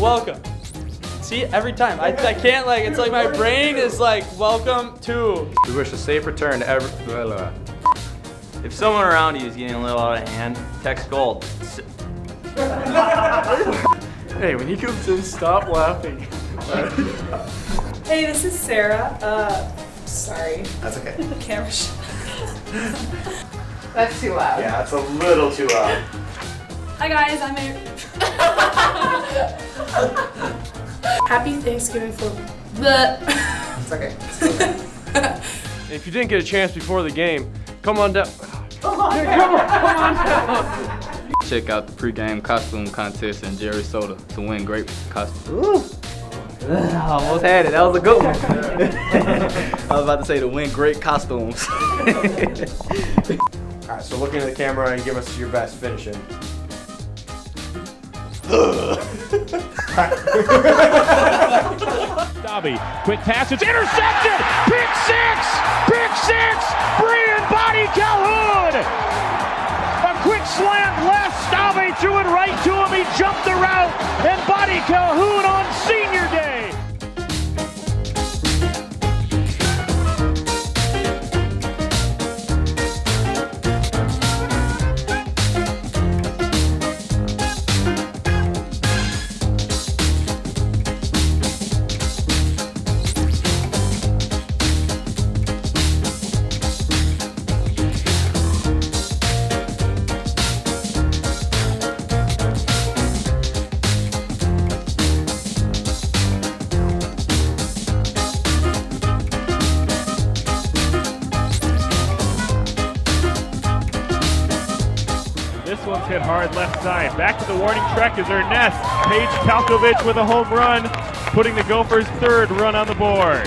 welcome. See, every time. I, I can't, like, it's like my brain is like, welcome to. We wish a safe return to every. blah, blah. If someone around you is getting a little out of hand, text Gold. Hey, when he comes in, stop laughing. Hey, this is Sarah. Uh, sorry. That's okay. Camera sh- That's too loud. Yeah, it's a little too loud. Hi guys, I'm a. Happy Thanksgiving for the. It's okay. If you didn't get a chance before the game, come on down. Check out the pregame costume contest in Jerry Soda to win great costumes. Almost had it. That was a good one. I was about to say to win great costumes. All right, so look into the camera and give us your best finishing. Dobby, quick pass, it's intercepted! Pick six! Pick six! Briean Boddy-Calhoun! A quick slant left, Dobby threw it right to him, he jumped the route, and Boddy-Calhoun This one's hit hard left side. Back to the warning track is Ernest. Paige Palkovich with a home run, putting the Gophers' third run on the board.